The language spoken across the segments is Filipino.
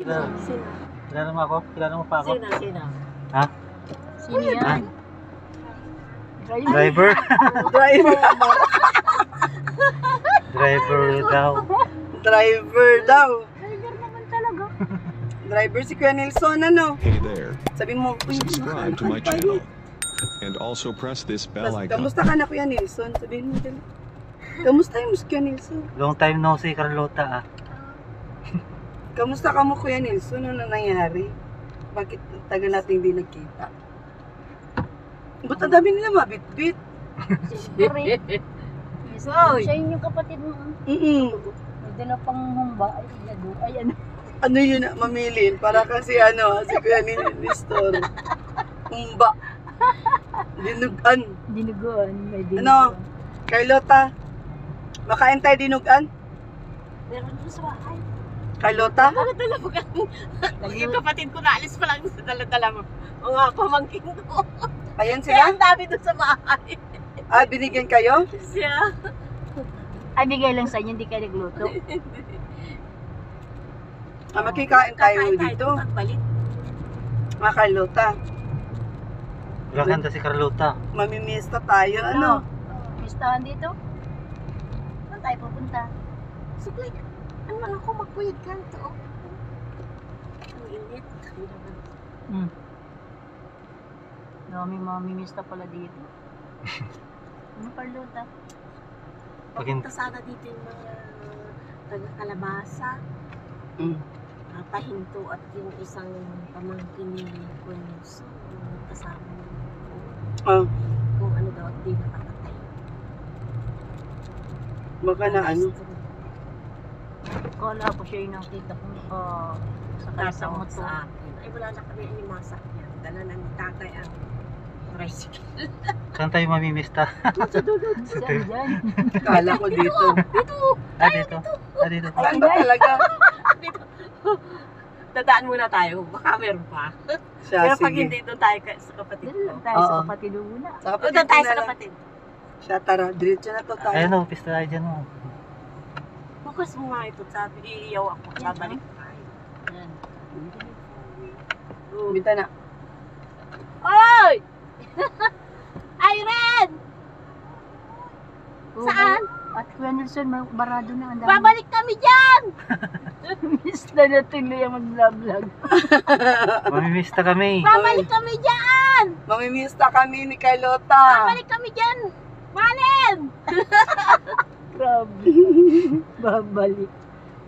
Kilala, Sino? kilala mo ako? Kilala mo pa ako? Sino? Sino? Ha? Sino yan? Driver. Driver? Driver. Driver daw. Driver daw. Driver naman talaga. Driver si Kuya Nelson, ano? Hey there, Sabi mo, "Uy, subscribe to my channel. tayo." And also press this bell icon. Kamusta ka na Kuya Nelson? Sabihin mo dali. Kamusta si Kuya Nelson? Long time no see, Carlota ah. Kamusta ka mo Kuya Nelson? Ano nangyari? Bakit tagal natin hindi nagkita? Ba't ang dami nila mabit-bit? Yes, Oy. siya yun yung kapatid mo. Mm May dala pang humba. Ay, ano, ay, ano. Ano yun na mamilin? Para kasi ano, si Kuya Nestor. Umba. Dinugan. Dinuguan. May dinuguan. Ano? Carlota, makain tayo dinugan? Meron doon sa bahay. Carlota? Dala-dala mo ka. Yung kapatid ko naalis pa lang sa dala-dala mo. O nga, pamangkin ko. Ayan Kaya sila? ang dami doon sa bahay. Ah, binigyan kayo? Siya. Ay, bigay lang sa inyo. Hindi kayo nagluto. Ah, makikain tayo Kakain dito. Pagbalik. Mga Carlota, kanta si Carlota. mamimista tayo. Ano? Listahan dito? Saan tayo pupunta? Suklay. Ano lang ako magpuyod ka ito. oh. Ang init. Hmm. Dami mamimista pala dito. ano, Carlota? Pagin- Papunta sana dito yung mga taga-kalabasa. Mm. Papahinto at yung isang pamangkin ni. Yung kasama niya. Ah, Kung ano daw at di nakakatay. baka na ano. Kala ko siya yung nakita ko uh, sa sa motor. sa akin. Ay wala na kami yung masak niya. Dala na ni tatay ang tricycle. Saan tayo mamimista? Sa dulo. Diyan, diyan. Kala ko dito. Ah, dito. Ah, dito. Saan ba talaga? Dadaan muna tayo. Baka meron pa. Siya, Pero pag sige. hindi, doon tayo ka- sa kapatid Doon ko. lang tayo sa Oo. kapatid muna. Sa O, kapatid doon tayo ko sa na lang. kapatid. Siya, tara. Diretso na to tayo. Ayan o, pista tayo dyan o. Bukas mo nga ito. Sabi, iiyaw ako. Babalik tayo. Yan. Oh. Bita na. Oy! Irene! Oo. Saan? At Kuya Nelson, barado na ang dami. Babalik kami dyan! Miss na natin na yung mag-vlog. Mamimista kami. Babalik kami dyan! Mamimista kami ni Carlota. Babalik kami dyan! Malen! Grabe. Babalik.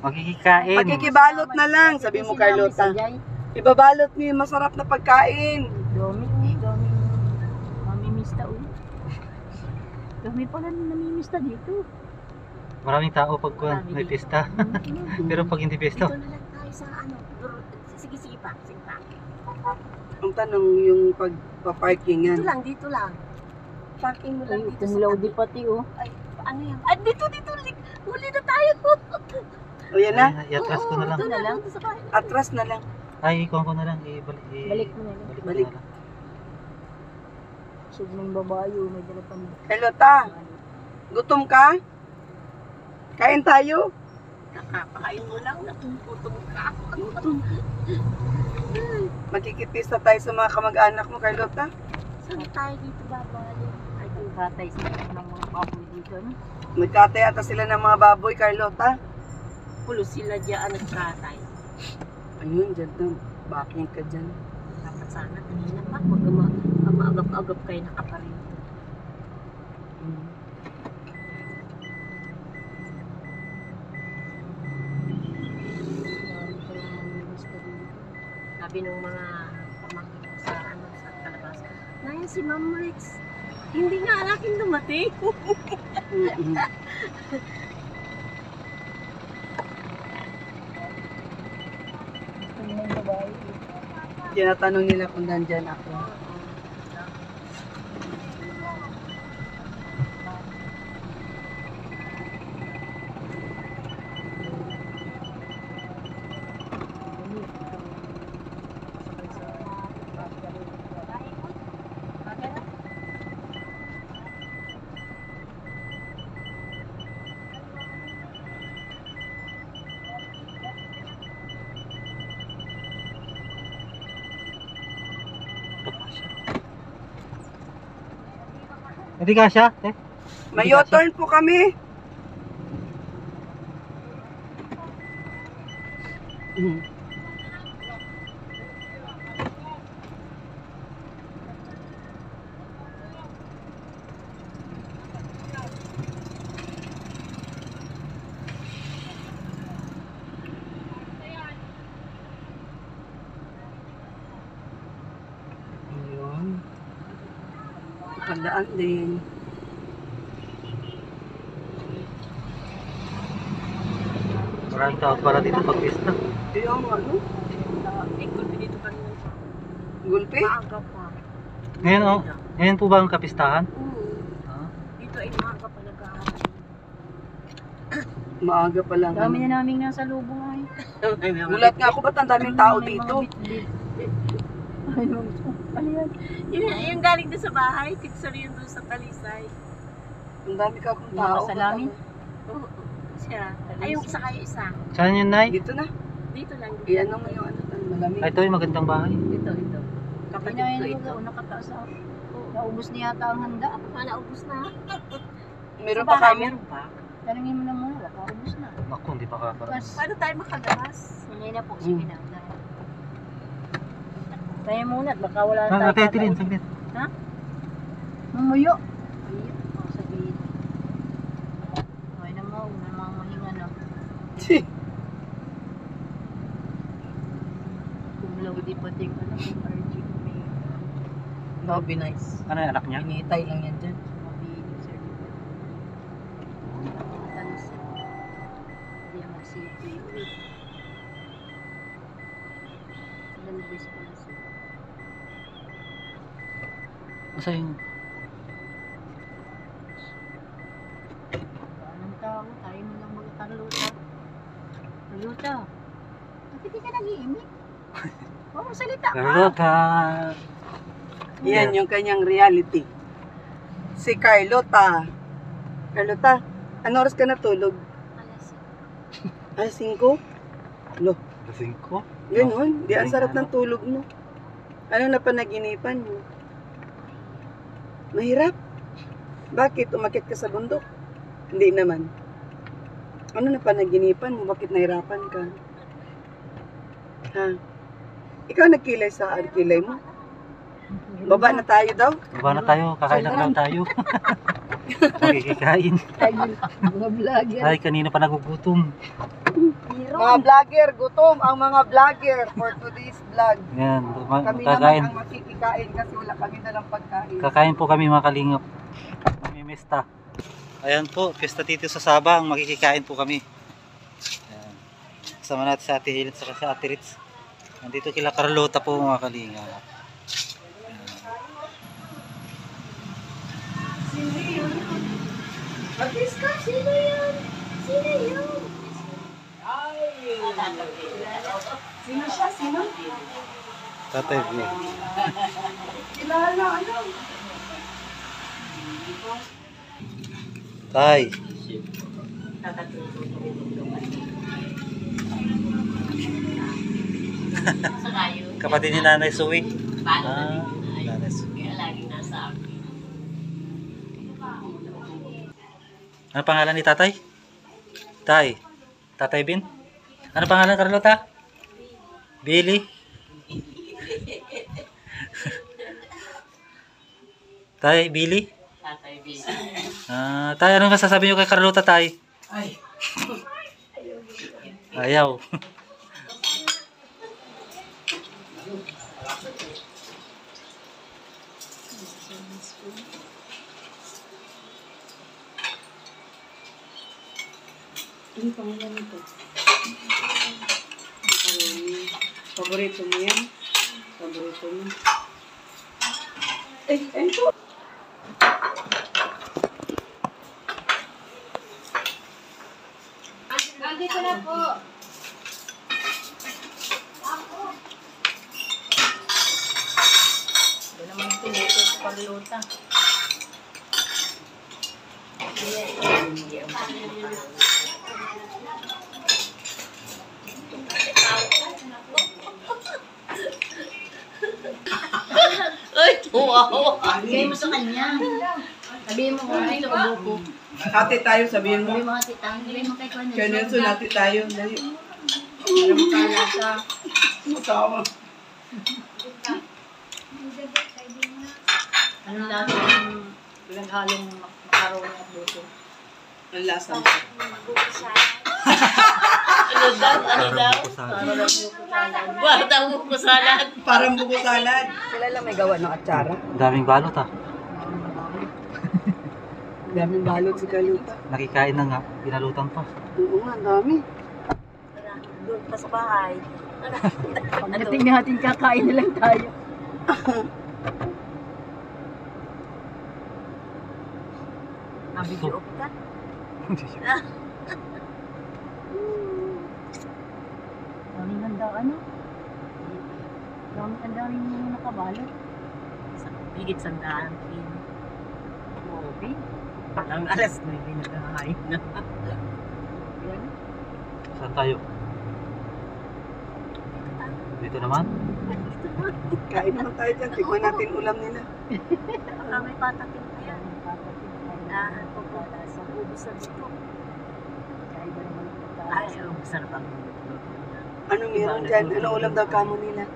Magkikikain. Pagkikibalot na lang, sabi mo Carlota. Ibabalot niyo yung masarap na pagkain. Dami, uy, dami. Mamimista, uy. Dami pala na namimista dito. Maraming tao pag kuwan, may pista. Pero pag hindi pista, Dito na lang tayo sa ano. Sige, sige pa. Sige pa. Ang tanong yung pagpa-parkingan. Dito lang, dito lang. Parking mo lang dito tabi. di pati, oh. Ay, ano yan? Ah, dito, dito. li- Huli na tayo. O yan na, ay, iatras ko na lang. Doon na lang. dito sa bahay. atras na lang. Ay, ikuha ko na lang. Ibalik, i- Balik mo na lang. Balik ko Balik. na lang. Sug ng babae, oh, may dala pang... Carlota, gutom ka? Kain tayo? Kakapakain mo lang. Natungkutong ka. Magkikipista tayo sa mga kamag-anak mo, Carlota. Saan tayo dito babalik? Ay, ang katay sa ng mga baboy dito, no? Nagkatay ata sila ng mga baboy, Carlota. Pulo sila dyan at katay. Ayun, dyan na. Backing ka dyan. Dapat sana kanina pa. Huwag ka ma- maagap-agap kayo nakaparito. Sabi nung mga pamangkin sa, ano, sa kalabasa. Naya si Ma'am Rex. Hindi nga akin dumating. Mm-mm. Tinatanong nila kung nandyan ako. Hindi kasya, eh. May U-turn po kami. Mm. Ayun. Nakadaan din. Maraming tao para dito pag pista. Yung ano? Ikot dito kanina. Gulpi? Maaga pa. Ngayon, oh. Ngayon po ba ang kapistahan? Oo. Ah. Dito ay maaga pa nag-aaral. Maaga pa lang. Dami na naming nasa lubong ay. Gulat nga ako, ba't ang daming tao dito? Ano yan? Yung, yung galing doon sa bahay, picture yun doon sa talisay. Ang dami ka akong Mga tao. kasalamin. Oo. Siya. Ay, yung isa kayo isa. Saan yun, Nay? Dito na. Dito lang. Dito. Iyan mo yung ano, ano, malamig. Ay, ito yung magandang bahay. Ito, ito. Kapatid ko ito. o nakataas ako. Naubos niya yata ang handa. Ah, naubos na. Meron Sa pa kami. Meron pa. Tanungin mo na muna, baka ubos na. Naku, hindi makakarating. Tapos, Paano tayo makalabas? hindi na po, sige na. Tayo muna, at baka wala tayo. ate, ate rin, saglit. Mumuyo. Ayun, sabihin. Okay na mo, una mga mahinga na. Kumulaw di pati yung ano, yung RG. May No, be nice. Ano yung anak niya? Initay lang yan dyan. mabilis sir. Tanis siya. Hindi ang mag-CP. Ilang siya. Masa yung... Anong tao? Tayo mo lang magkakarluta. Karluta. Bakit di ka nag-iimik? Huwag mo salita ka. Carlota! Yan yung kanyang reality. Si Carlota. Carlota, ano oras ka natulog? Alas 5? Lasing ko. Ganon. Di ang sarap ng tulog mo. Ano na panaginipan mo? Mahirap. Bakit? Umakit ka sa bundok? Hindi naman. Ano na panaginipan mo? Bakit nahirapan ka? Ha? Ikaw nagkilay sa kilay mo? Baba na tayo daw? Baba na tayo, kakain na lang tayo. Magkikikain. Mga vlogger. Ay, kanina pa nagugutom. Mga vlogger, gutom ang mga vlogger for today's vlog. Yan, Kami kakain. naman ang makikikain kasi wala kami dalang pagkain. Kakain po kami mga kalingap. Mamimista. Ayan po, pista dito sa Sabang. Makikikain po kami. Ayan. Kasama natin sa Ate Hilit sa sa Ate Ritz. Nandito kila Carlota po mga kalingap. Ayan. Matis ka? Sino yun? Sino yun? Sino siya? Sino? Tatay vlog. Kilala, ano? Tay. Kapatid ni Nanay Suwi. Paano Ah, na Nanay Suwi. Ano pangalan ni tatay? Tay. Tatay Bin? Ano pangalan Carlota? Billy? tay, Billy? Tatay busy. Ah, tay, ano masasabi niyo kay Carlota, tay? Ay. Ayaw. Ano pangalan nito? Macaroni. Paborito mo yan? Paborito mo? Eh, ayun po. Nandito na po. Ito naman ito, dito sa Carlota. Oo, Bigay mo sa kanya. Sabihin mo kung gusto ko buko. Ate tayo, sabihin mo. Sabihin mo kay tita. Sabihin mo kay Kwan. Kaya Nelson, ate tayo. Dali. Alam mo kala sa... Matawa. Anong lasa ng pinaghalong makaroon at buko? Ang lasa. Ano daw? Ano daw? buko salad. Para daw buko salad. Para daw buko salad. Parang buko salad. Sila lang may gawa ng atsara. Daming balot ah. Daming balot si Kaluta. Nakikain na nga. Pinalutan pa. Oo nga, dami. Doon pa sa bahay. Pagdating natin kakain na lang tayo. Nabidyo ka. ano? Daming ang daming mga nakabalot. Sa higit sandaan. Grabe. Ang alas 9 naghahain na. Saan tayo? Dito naman? Kain naman tayo dyan. Tignan natin ulam nila. Baka may patatim na yan. Ah, pupunta sa ubus na dito. Ay, ang sarap ang Ano meron dyan? Ano ulam daw kamo nila?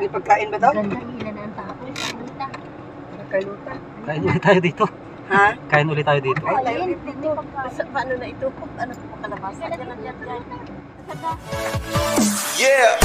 May pagkain ba daw? Ganda ilan ang tapo. Salita. Kaluta. Kain ulit tayo dito. Ha? Kain ulit tayo dito. Ay, tayo Alin? dito. Sa paano na ito? Ano ito makalabas? Yan lang yan yan. Yeah.